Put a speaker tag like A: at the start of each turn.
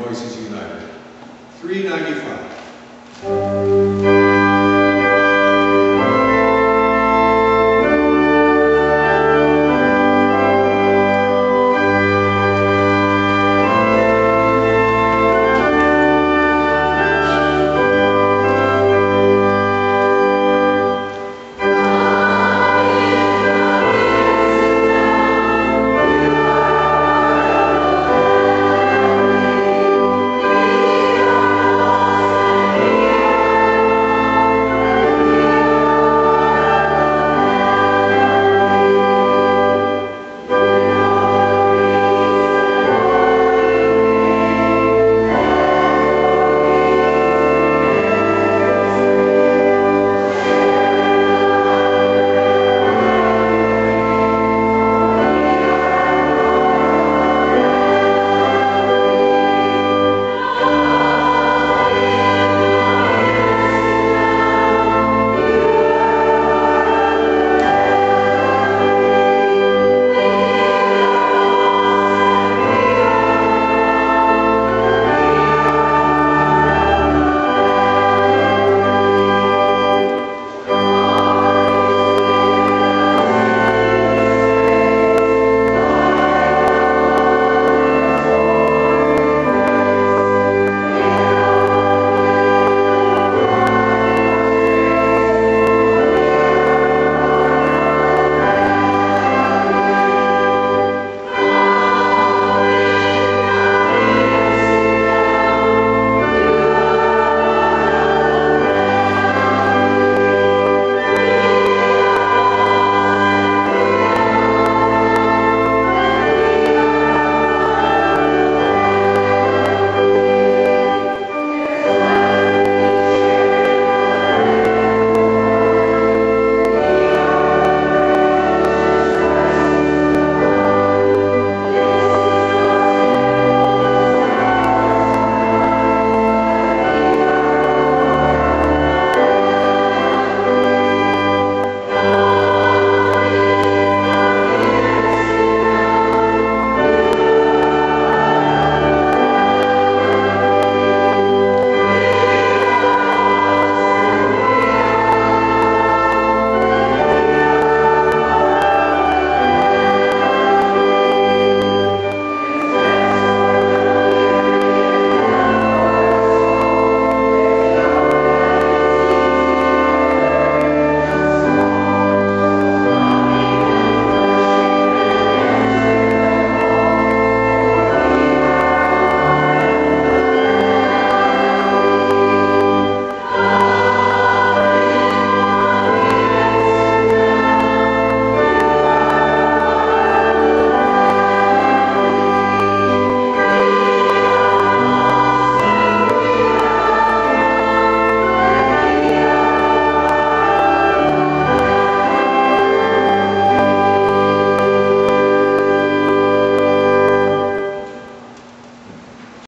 A: Voices United. Three ninety-five.